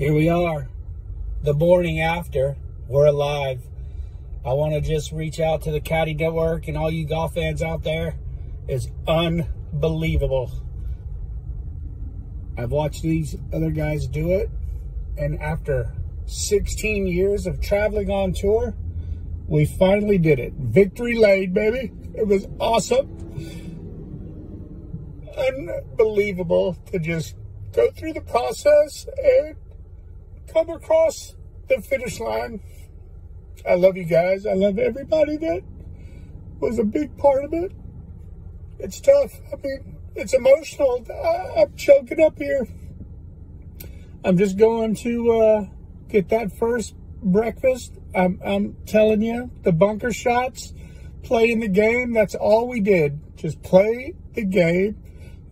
here we are. The morning after, we're alive. I want to just reach out to the Caddie Network and all you golf fans out there. It's unbelievable. I've watched these other guys do it, and after 16 years of traveling on tour, we finally did it. Victory Lane, baby. It was awesome. Unbelievable to just go through the process and come across the finish line. I love you guys. I love everybody that was a big part of it. It's tough. I mean, it's emotional. I, am choking up here. I'm just going to uh, get that first breakfast. I'm, I'm telling you, the bunker shots, playing the game, that's all we did. Just play the game,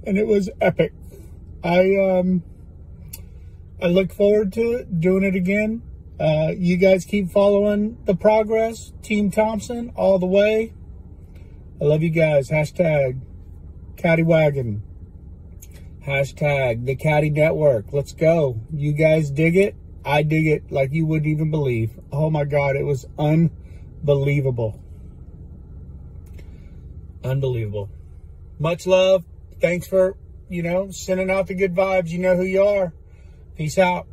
and it was epic. I um, I look forward to doing it again. Uh, you guys keep following the progress. Team Thompson, all the way. I love you guys. Hashtag Caddy Wagon. Hashtag the Caddie Network. Let's go. You guys dig it? I dig it like you wouldn't even believe. Oh my God, it was unbelievable. Unbelievable. Much love. Thanks for, you know, sending out the good vibes. You know who you are. Peace out.